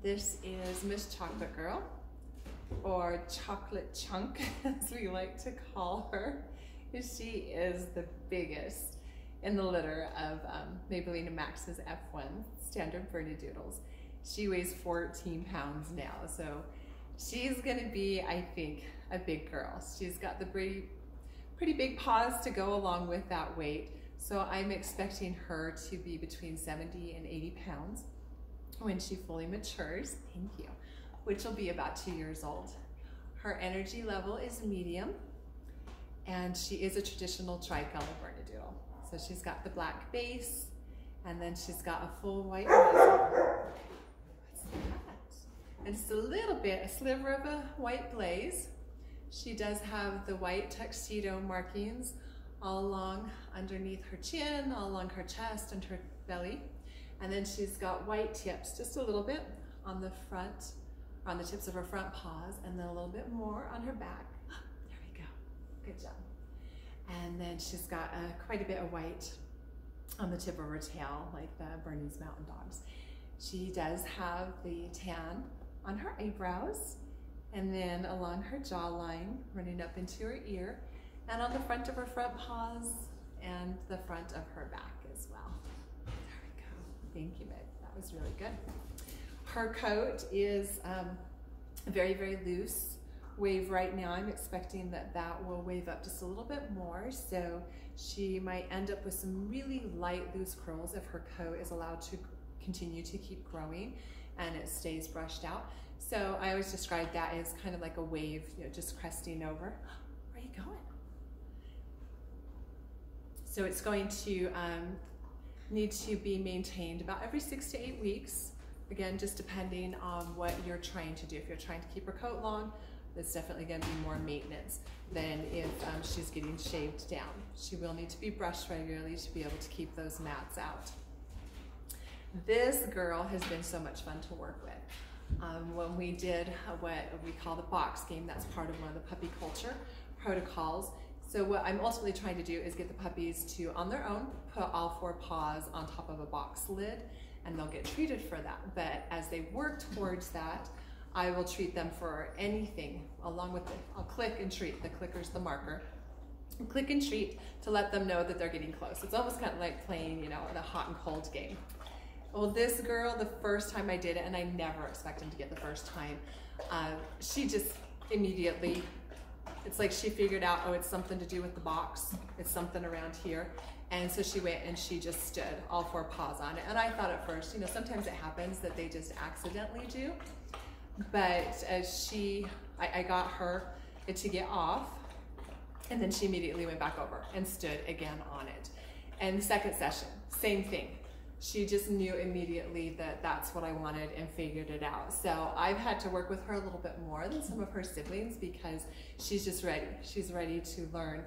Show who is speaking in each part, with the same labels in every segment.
Speaker 1: This is Miss Chocolate Girl, or Chocolate Chunk, as we like to call her. She is the biggest in the litter of um, Maybelline Max's F1 standard Bernedoodles. She weighs 14 pounds now, so she's gonna be, I think, a big girl. She's got the pretty, pretty big paws to go along with that weight. So I'm expecting her to be between 70 and 80 pounds when she fully matures, thank you, which will be about two years old. Her energy level is medium, and she is a traditional tricolor Bernedoodle. So she's got the black base, and then she's got a full white muzzle. And just a little bit, a sliver of a white blaze. She does have the white tuxedo markings all along underneath her chin, all along her chest and her belly. And then she's got white tips, just a little bit on the front, on the tips of her front paws, and then a little bit more on her back. There we go, good job. And then she's got uh, quite a bit of white on the tip of her tail, like the Bernese Mountain Dogs. She does have the tan on her eyebrows, and then along her jawline, running up into her ear, and on the front of her front paws, and the front of her back as well. Thank you, Meg. That was really good. Her coat is um, very, very loose wave right now. I'm expecting that that will wave up just a little bit more. So she might end up with some really light loose curls if her coat is allowed to continue to keep growing and it stays brushed out. So I always describe that as kind of like a wave, you know, just cresting over. Where are you going? So it's going to um, need to be maintained about every six to eight weeks. Again, just depending on what you're trying to do. If you're trying to keep her coat long, it's definitely going to be more maintenance than if um, she's getting shaved down. She will need to be brushed regularly to be able to keep those mats out. This girl has been so much fun to work with. Um, when we did what we call the box game, that's part of one of the puppy culture protocols. So what I'm ultimately trying to do is get the puppies to, on their own, put all four paws on top of a box lid and they'll get treated for that. But as they work towards that, I will treat them for anything along with it. I'll click and treat. The clicker's the marker. Click and treat to let them know that they're getting close. It's almost kind of like playing, you know, the hot and cold game. Well, this girl, the first time I did it, and I never expect to get the first time, uh, she just immediately, it's like she figured out, oh, it's something to do with the box. It's something around here. And so she went and she just stood, all four paws on it. And I thought at first, you know, sometimes it happens that they just accidentally do. But as she, I, I got her to get off, and then she immediately went back over and stood again on it. And second session, same thing. She just knew immediately that that's what I wanted and figured it out. So I've had to work with her a little bit more than some of her siblings because she's just ready. She's ready to learn.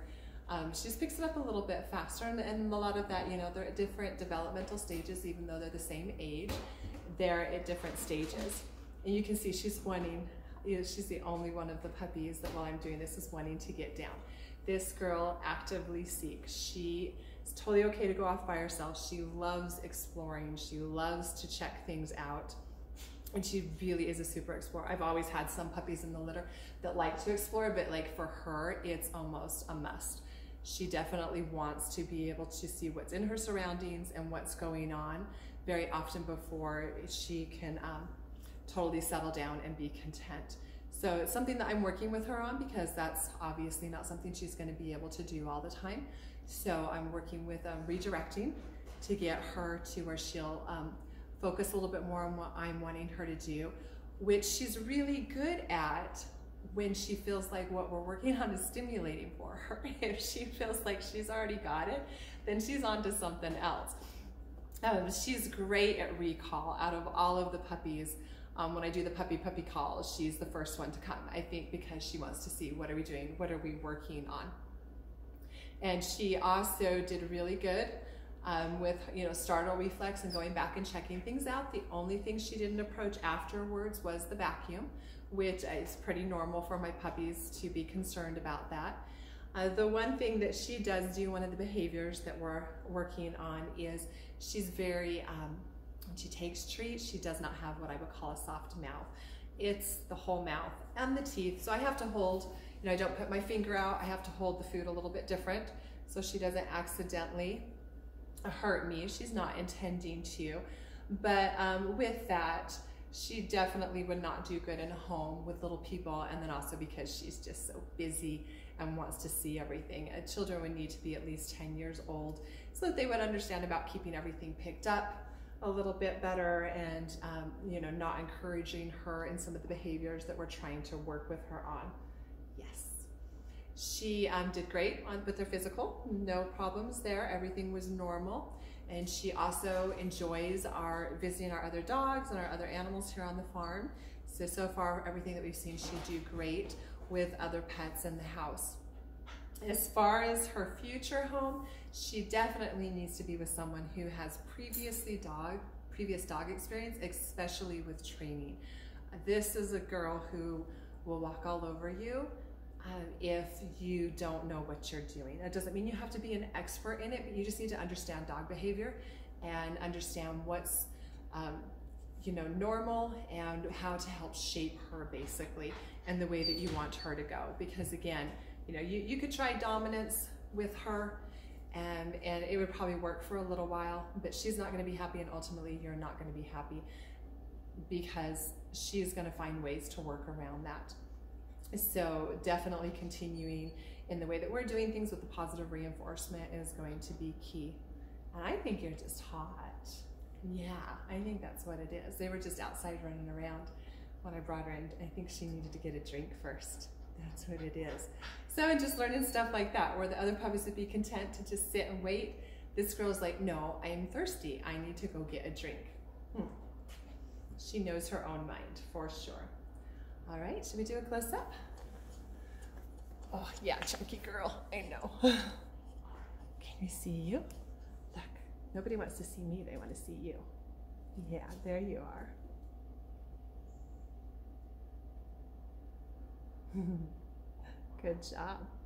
Speaker 1: Um, she just picks it up a little bit faster and, and a lot of that, you know, they're at different developmental stages, even though they're the same age, they're at different stages. And you can see she's wanting, you know, she's the only one of the puppies that while I'm doing this is wanting to get down. This girl actively seeks. She is totally okay to go off by herself. She loves exploring. She loves to check things out. And she really is a super explorer. I've always had some puppies in the litter that like to explore, but like for her, it's almost a must. She definitely wants to be able to see what's in her surroundings and what's going on very often before she can um, totally settle down and be content. So it's something that I'm working with her on because that's obviously not something she's going to be able to do all the time. So I'm working with um, redirecting to get her to where she'll um, focus a little bit more on what I'm wanting her to do, which she's really good at when she feels like what we're working on is stimulating for her. if she feels like she's already got it, then she's on to something else. Um, she's great at recall out of all of the puppies. Um, when I do the puppy puppy calls, she's the first one to come, I think because she wants to see what are we doing, what are we working on. And she also did really good um, with you know startle reflex and going back and checking things out. The only thing she didn't approach afterwards was the vacuum, which is pretty normal for my puppies to be concerned about that. Uh, the one thing that she does do, one of the behaviors that we're working on is she's very um, When she takes treats, she does not have what I would call a soft mouth. It's the whole mouth and the teeth. So I have to hold, you know, I don't put my finger out. I have to hold the food a little bit different so she doesn't accidentally hurt me. She's not intending to. But um, with that, she definitely would not do good in a home with little people and then also because she's just so busy and wants to see everything. Uh, children would need to be at least 10 years old so that they would understand about keeping everything picked up a little bit better and um, you know not encouraging her in some of the behaviors that we're trying to work with her on. Yes. She um, did great on, with her physical, no problems there. Everything was normal. And she also enjoys our visiting our other dogs and our other animals here on the farm. So, so far, everything that we've seen, she do great with other pets in the house. As far as her future home, she definitely needs to be with someone who has previously dog, previous dog experience, especially with training. This is a girl who will walk all over you um, if you don't know what you're doing. That doesn't mean you have to be an expert in it, but you just need to understand dog behavior and understand what's um, you know normal and how to help shape her basically and the way that you want her to go. Because again, you know, you, you could try dominance with her and, and it would probably work for a little while, but she's not going to be happy and ultimately you're not going to be happy because she's going to find ways to work around that. So definitely continuing in the way that we're doing things with the positive reinforcement is going to be key. And I think you're just hot. Yeah, I think that's what it is. They were just outside running around when I brought her in. I think she needed to get a drink first. That's what it is. So and just learning stuff like that, where the other puppies would be content to just sit and wait. This girl's like, no, I am thirsty. I need to go get a drink. Hmm. She knows her own mind, for sure. All right, should we do a close up? Oh, yeah, chunky girl, I know. Can we see you? Look, nobody wants to see me, they want to see you. Yeah, there you are. Good job.